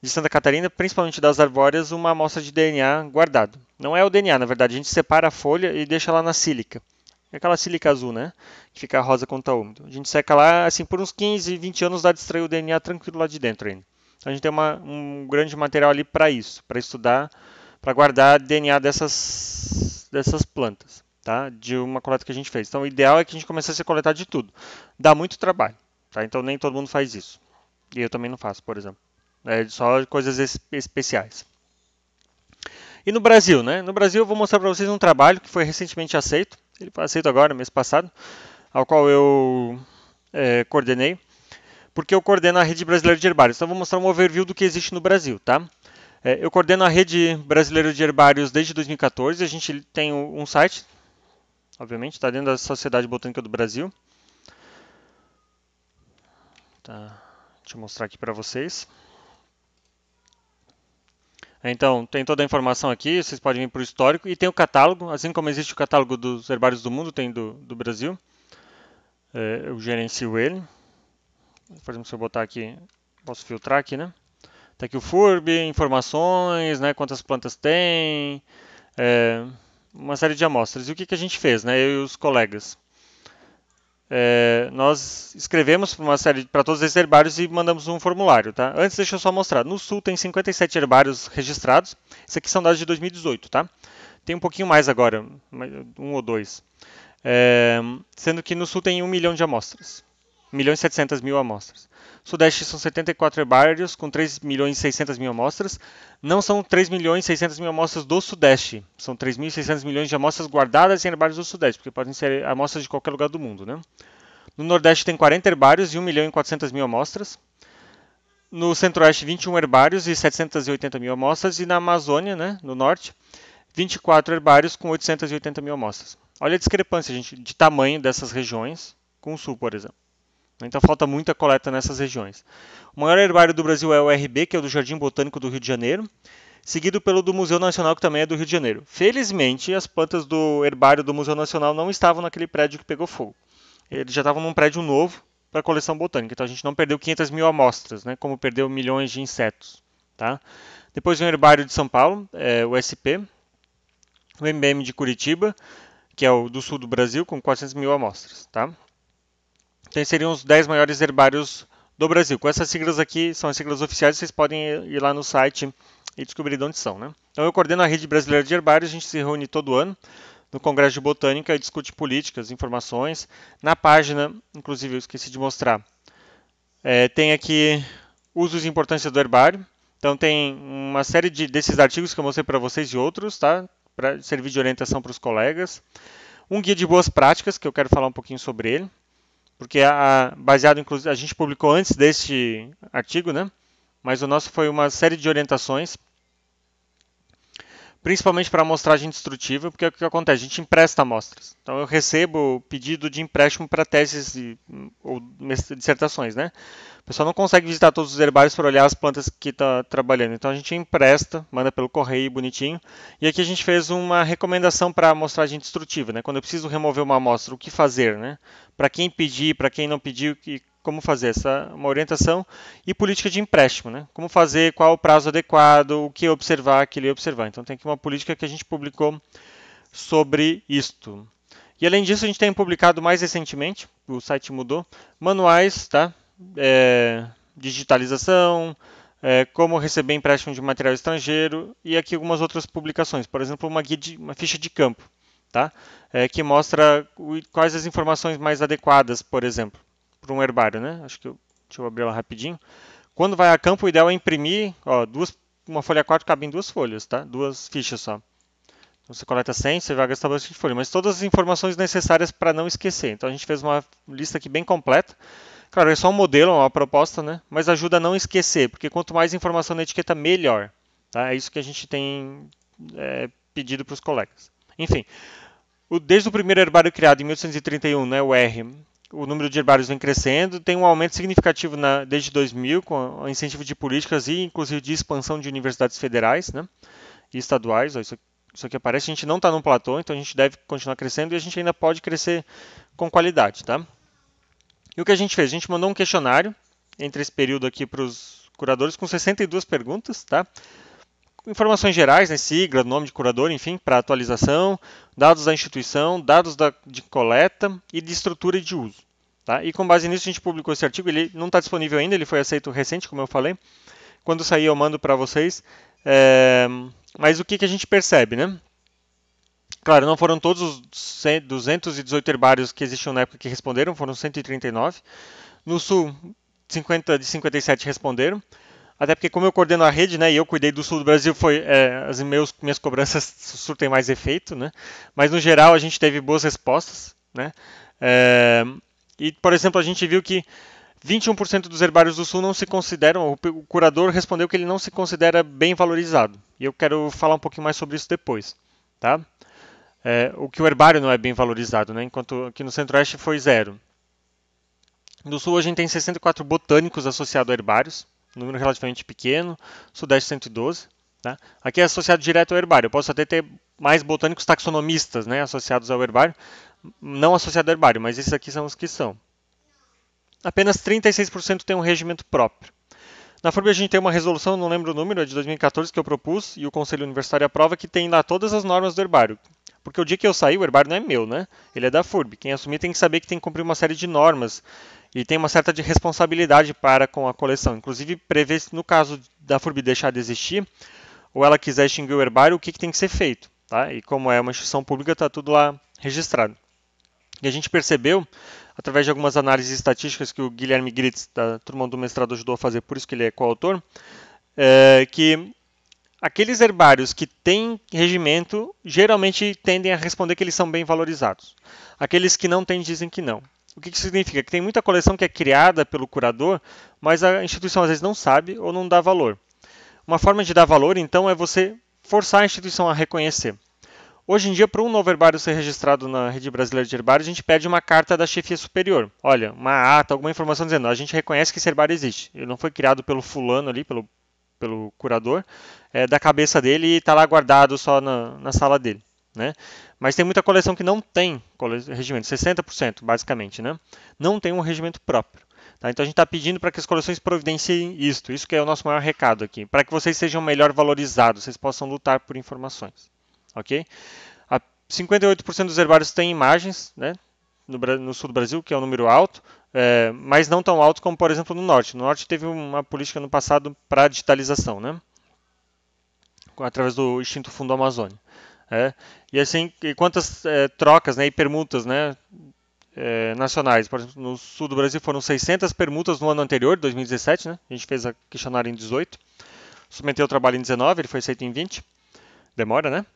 de Santa Catarina, principalmente das arbóreas, uma amostra de DNA guardado. Não é o DNA, na verdade, a gente separa a folha e deixa lá na sílica. É aquela sílica azul, né? Que fica rosa quando está úmido. A gente seca lá, assim, por uns 15, 20 anos dá de extrair o DNA tranquilo lá de dentro ainda. Então a gente tem uma, um grande material ali para isso, para estudar, para guardar DNA dessas, dessas plantas, tá? De uma coleta que a gente fez. Então o ideal é que a gente começasse a coletar de tudo. Dá muito trabalho, tá? Então nem todo mundo faz isso. E eu também não faço, por exemplo. É só coisas especiais. E no Brasil, né? No Brasil eu vou mostrar para vocês um trabalho que foi recentemente aceito. Ele foi aceito agora, mês passado, ao qual eu é, coordenei, porque eu coordeno a rede brasileira de herbários. Então vou mostrar um overview do que existe no Brasil, tá? É, eu coordeno a rede brasileira de herbários desde 2014. A gente tem um site, obviamente, está dentro da Sociedade Botânica do Brasil. Tá. Deixa eu mostrar aqui para vocês. Então, tem toda a informação aqui, vocês podem vir para o histórico. E tem o catálogo, assim como existe o catálogo dos herbários do mundo, tem do, do Brasil. É, eu gerencio ele. Por exemplo, se eu botar aqui, posso filtrar aqui, né? Está aqui o FURB, informações, né? Quantas plantas tem, é, uma série de amostras. E o que, que a gente fez, né? Eu e os colegas é, nós escrevemos para uma série para todos esses herbários e mandamos um formulário, tá? Antes deixa eu só mostrar. No sul tem 57 herbários registrados. Esses aqui são dados de 2018, tá? Tem um pouquinho mais agora, um ou dois. É, sendo que no sul tem 1 milhão de amostras. 1 milhão e 700 mil amostras. Sudeste são 74 herbários com 3 milhões e 600 mil amostras. Não são 3 milhões e 600 mil amostras do Sudeste. São 3.600 milhões de amostras guardadas em herbários do Sudeste, porque podem ser amostras de qualquer lugar do mundo. Né? No Nordeste tem 40 herbários e 1 milhão e 400 mil amostras. No Centro-Oeste, 21 herbários e 780 mil amostras. E na Amazônia, né, no Norte, 24 herbários com 880 mil amostras. Olha a discrepância, gente, de tamanho dessas regiões com o Sul, por exemplo. Então falta muita coleta nessas regiões. O maior herbário do Brasil é o RB, que é o do Jardim Botânico do Rio de Janeiro, seguido pelo do Museu Nacional, que também é do Rio de Janeiro. Felizmente, as plantas do herbário do Museu Nacional não estavam naquele prédio que pegou fogo. Eles já estavam num prédio novo para a coleção botânica, então a gente não perdeu 500 mil amostras, né, como perdeu milhões de insetos. Tá? Depois vem o herbário de São Paulo, é, o SP, o MBM de Curitiba, que é o do sul do Brasil, com 400 mil amostras. Tá? Então seriam os 10 maiores herbários do Brasil. Com essas siglas aqui, são as siglas oficiais, vocês podem ir lá no site e descobrir de onde são. Né? Então eu coordeno a Rede Brasileira de Herbários, a gente se reúne todo ano no Congresso de Botânica e discute políticas, informações. Na página, inclusive eu esqueci de mostrar, é, tem aqui usos e importância do herbário. Então tem uma série de, desses artigos que eu mostrei para vocês e outros, tá? Para servir de orientação para os colegas. Um guia de boas práticas, que eu quero falar um pouquinho sobre ele porque a, baseado inclusive a gente publicou antes deste artigo, né? Mas o nosso foi uma série de orientações, principalmente para amostragem destrutiva, porque é o que acontece, a gente empresta amostras. Então eu recebo pedido de empréstimo para teses de, ou dissertações, né? O pessoal não consegue visitar todos os herbários para olhar as plantas que está trabalhando. Então a gente empresta, manda pelo correio bonitinho. E aqui a gente fez uma recomendação para amostragem destrutiva, né? Quando eu preciso remover uma amostra, o que fazer, né? Para quem pedir, para quem não pediu, e como fazer essa uma orientação e política de empréstimo, né? Como fazer, qual o prazo adequado, o que observar, aquele observar. Então tem aqui uma política que a gente publicou sobre isto. E além disso, a gente tem publicado mais recentemente, o site mudou, manuais, tá? é, digitalização, é, como receber empréstimo de material estrangeiro e aqui algumas outras publicações, por exemplo, uma, guia de, uma ficha de campo, tá? É, que mostra quais as informações mais adequadas, por exemplo, para um herbário. Né? Acho que eu, deixa eu abrir ela rapidinho. Quando vai a campo, o ideal é imprimir, ó, duas, uma folha 4 cabe em duas folhas, tá? duas fichas só. Então, você coleta 100, você vai gastar bastante folha, mas todas as informações necessárias para não esquecer. Então a gente fez uma lista aqui bem completa Claro, é só um modelo, uma proposta, né? Mas ajuda a não esquecer, porque quanto mais informação na etiqueta, melhor. Tá? É isso que a gente tem é, pedido para os colegas. Enfim, o, desde o primeiro herbário criado em 1831, né, o R, o número de herbários vem crescendo, tem um aumento significativo na, desde 2000, com o incentivo de políticas e inclusive de expansão de universidades federais né, e estaduais. Ó, isso, isso aqui aparece, a gente não está num platô, então a gente deve continuar crescendo e a gente ainda pode crescer com qualidade. Tá? E o que a gente fez? A gente mandou um questionário entre esse período aqui para os curadores com 62 perguntas, tá? informações gerais, né, sigla, nome de curador, enfim, para atualização, dados da instituição, dados da, de coleta e de estrutura e de uso. Tá? E com base nisso a gente publicou esse artigo, ele não está disponível ainda, ele foi aceito recente, como eu falei. Quando sair eu mando para vocês. É... Mas o que, que a gente percebe, né? Claro, não foram todos os 218 herbários que existiam na época que responderam, foram 139. No Sul, 50 de 57 responderam. Até porque como eu coordeno a rede, né, e eu cuidei do sul do Brasil, foi é, as meus, minhas cobranças surtem mais efeito, né? Mas no geral a gente teve boas respostas, né? É, e por exemplo a gente viu que 21% dos herbários do sul não se consideram, o curador respondeu que ele não se considera bem valorizado. E eu quero falar um pouquinho mais sobre isso depois, tá? É, o que o herbário não é bem valorizado, né? Enquanto aqui no Centro-Oeste foi zero. No sul a gente tem 64 botânicos associados a herbários, número relativamente pequeno, Sudeste 112. Tá? Aqui é associado direto ao herbário. Eu posso até ter mais botânicos taxonomistas né, associados ao herbário, não associados ao herbário, mas esses aqui são os que são. Apenas 36% tem um regimento próprio. Na FURB a gente tem uma resolução, não lembro o número, é de 2014 que eu propus e o Conselho Universitário aprova que tem lá todas as normas do herbário. Porque o dia que eu sair, o herbário não é meu, né? Ele é da FURB. Quem assumir tem que saber que tem que cumprir uma série de normas e tem uma certa de responsabilidade para com a coleção. Inclusive, prevê no caso da FURB deixar de existir, ou ela quiser extinguir o herbário, o que, que tem que ser feito. Tá? E como é uma instituição pública, está tudo lá registrado. E a gente percebeu, através de algumas análises estatísticas que o Guilherme Gritz, da turma do mestrado, ajudou a fazer, por isso que ele é coautor, é, que aqueles herbários que têm regimento geralmente tendem a responder que eles são bem valorizados. Aqueles que não têm dizem que não. O que, que significa? Que tem muita coleção que é criada pelo curador, mas a instituição às vezes não sabe ou não dá valor. Uma forma de dar valor, então, é você forçar a instituição a reconhecer. Hoje em dia, para um novo herbário ser registrado na Rede Brasileira de Herbários, a gente pede uma carta da chefia superior. Olha, uma ata, alguma informação dizendo, a gente reconhece que esse herbário existe. Ele não foi criado pelo fulano ali, pelo, pelo curador, é da cabeça dele e está lá guardado só na, na sala dele. Né? Mas tem muita coleção que não tem regimento, 60% basicamente, né? não tem um regimento próprio. Tá? Então a gente está pedindo para que as coleções providenciem isto, isso que é o nosso maior recado aqui, para que vocês sejam melhor valorizados, vocês possam lutar por informações. Ok? A 58% dos herbários têm imagens, né? No, no, sul do Brasil, que é um número alto, é, mas não tão alto como, por exemplo, no norte. No norte teve uma política no passado para digitalização, né? através do extinto Fundo Amazônia. É, e assim, e quantas é, trocas né, e permutas né, é, nacionais? Por exemplo, no sul do Brasil foram 600 permutas no ano anterior, 2017, né? A gente fez a questionário em 18. Submeteu o trabalho em 19, ele foi aceito em 20. Demora, né?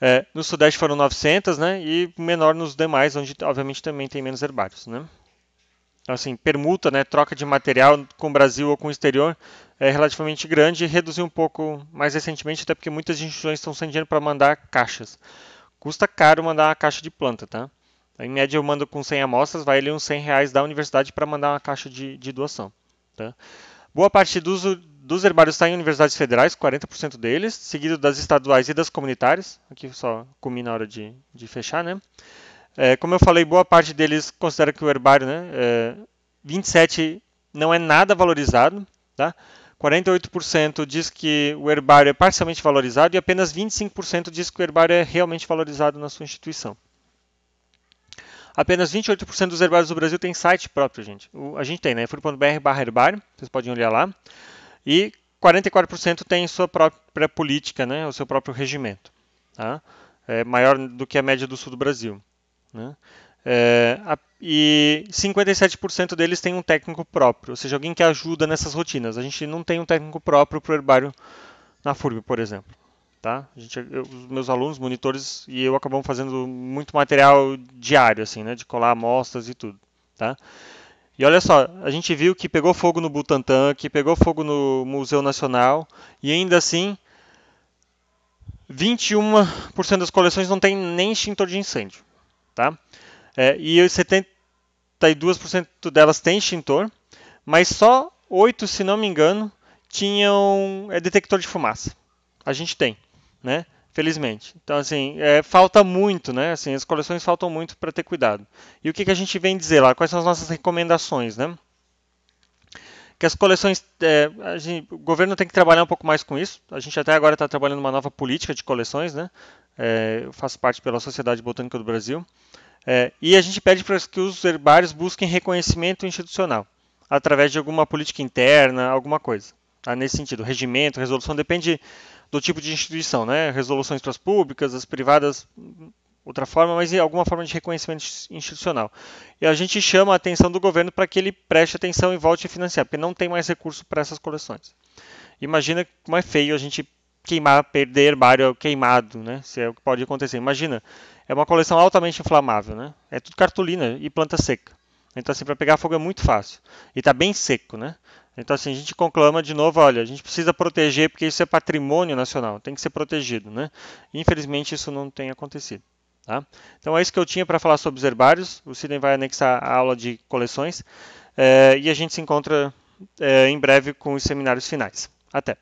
É, no Sudeste foram 900, né? E menor nos demais, onde obviamente também tem menos herbários, né? Então, assim, permuta, né, troca de material com o Brasil ou com o exterior é relativamente grande e reduziu um pouco mais recentemente, até porque muitas instituições estão sem dinheiro para mandar caixas. Custa caro mandar uma caixa de planta, tá? Em média eu mando com 100 amostras, vai ali uns 100 reais da universidade para mandar uma caixa de, de doação. Tá? Boa parte dos, dos herbários está em universidades federais, 40% deles, seguido das estaduais e das comunitárias. Aqui só comi na hora de, de fechar, né? É, como eu falei, boa parte deles considera que o herbário, né, é, 27 não é nada valorizado, tá? 48% diz que o herbário é parcialmente valorizado e apenas 25% diz que o herbário é realmente valorizado na sua instituição. Apenas 28% dos herbários do Brasil tem site próprio, gente. O, a gente tem, né? furo.br barra herbário, vocês podem olhar lá. E 44% tem sua própria política, né? O seu próprio regimento. Tá? É maior do que a média do sul do Brasil. Né? É, a, e 57% deles têm um técnico próprio, ou seja, alguém que ajuda nessas rotinas. A gente não tem um técnico próprio para o herbário na FURB, por exemplo. Tá? Gente, eu, os meus alunos, monitores e eu acabamos fazendo muito material diário, assim, né, de colar amostras e tudo. Tá? E olha só, a gente viu que pegou fogo no Butantan, que pegou fogo no Museu Nacional, e ainda assim 21% das coleções não tem nem extintor de incêndio. Tá? É, e 72% delas têm extintor, mas só 8, se não me engano, tinham é, detector de fumaça. A gente tem, né? Felizmente. Então, assim, é, falta muito, né? Assim, as coleções faltam muito para ter cuidado. E o que, que a gente vem dizer lá? Quais são as nossas recomendações, né? Que as coleções, é, gente, o governo tem que trabalhar um pouco mais com isso. A gente até agora está trabalhando uma nova política de coleções, né? É, eu faço parte pela Sociedade Botânica do Brasil. É, e a gente pede para que os herbários busquem reconhecimento institucional através de alguma política interna, alguma coisa. Tá? Nesse sentido, regimento, resolução, depende do tipo de instituição, né? Resoluções para as públicas, as privadas, outra forma, mas alguma forma de reconhecimento institucional. E a gente chama a atenção do governo para que ele preste atenção e volte a financiar, porque não tem mais recurso para essas coleções. Imagina como é feio a gente queimar, perder herbário queimado, né? Se é o que pode acontecer. Imagina, é uma coleção altamente inflamável, né? É tudo cartolina e planta seca. Então, assim, para pegar fogo é muito fácil. E está bem seco, né? Então, assim, a gente conclama de novo, olha, a gente precisa proteger porque isso é patrimônio nacional, tem que ser protegido, né? Infelizmente, isso não tem acontecido. Tá? Então, é isso que eu tinha para falar sobre os herbários. O Sidney vai anexar a aula de coleções. É, e a gente se encontra é, em breve com os seminários finais. Até!